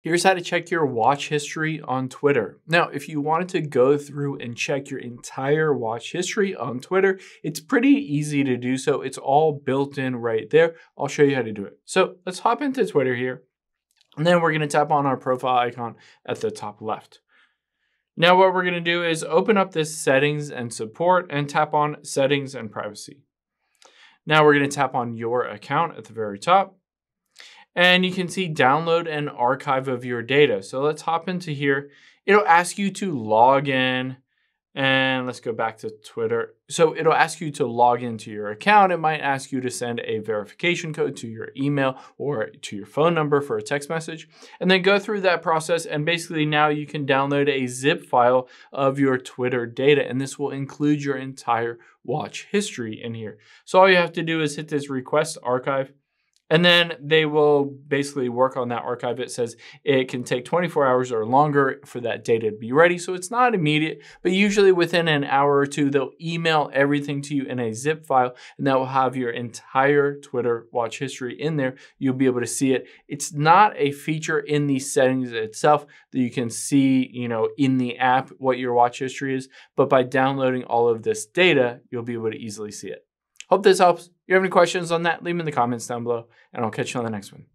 Here's how to check your watch history on Twitter. Now, if you wanted to go through and check your entire watch history on Twitter, it's pretty easy to do so. It's all built in right there. I'll show you how to do it. So let's hop into Twitter here. And then we're going to tap on our profile icon at the top left. Now what we're going to do is open up this settings and support and tap on settings and privacy. Now we're going to tap on your account at the very top and you can see download and archive of your data. So let's hop into here. It'll ask you to log in and let's go back to Twitter. So it'll ask you to log into your account. It might ask you to send a verification code to your email or to your phone number for a text message. And then go through that process. And basically now you can download a zip file of your Twitter data. And this will include your entire watch history in here. So all you have to do is hit this request archive. And then they will basically work on that archive. It says it can take 24 hours or longer for that data to be ready. So it's not immediate, but usually within an hour or two, they'll email everything to you in a zip file and that will have your entire Twitter watch history in there. You'll be able to see it. It's not a feature in the settings itself that you can see, you know, in the app what your watch history is, but by downloading all of this data, you'll be able to easily see it. Hope this helps. If you have any questions on that, leave them in the comments down below, and I'll catch you on the next one.